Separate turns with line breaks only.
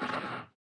you